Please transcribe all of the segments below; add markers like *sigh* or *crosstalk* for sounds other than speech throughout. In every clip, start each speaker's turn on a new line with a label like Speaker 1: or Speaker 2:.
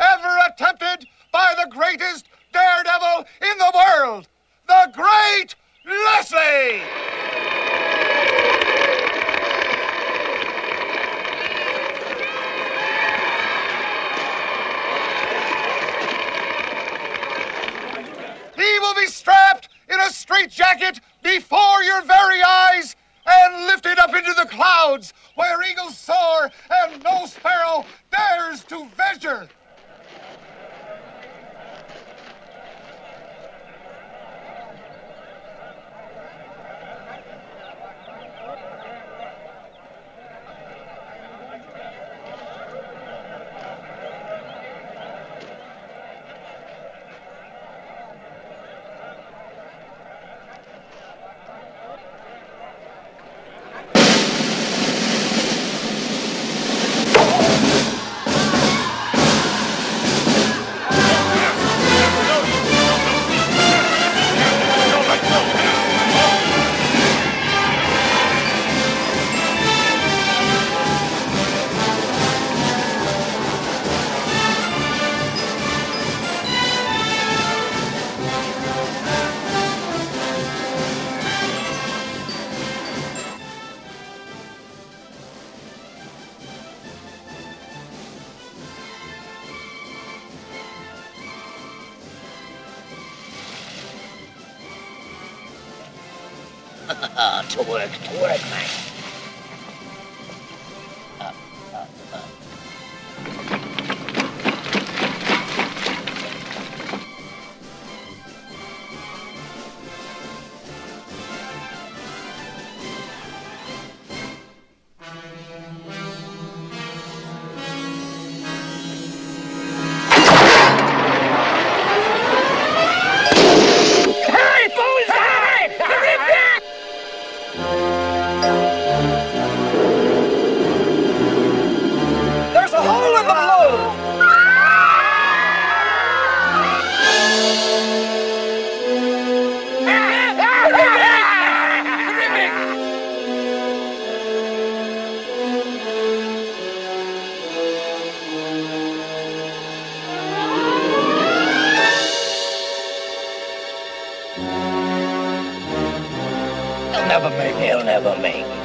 Speaker 1: ever attempted by the greatest daredevil in the world, the great Leslie! He will be strapped in a straitjacket before your very eyes and lifted up into the clouds where eagles soar and no sparrow dares to venture.
Speaker 2: *laughs* to work, to work, man. Hey, uh, uh, uh. Never make. He'll never make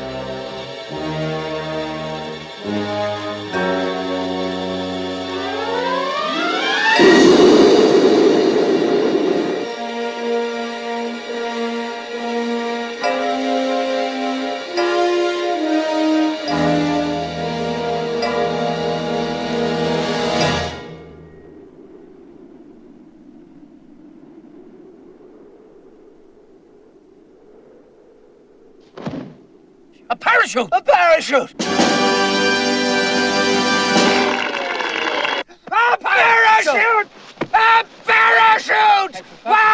Speaker 2: A parachute! A parachute! A parachute! A parachute! What?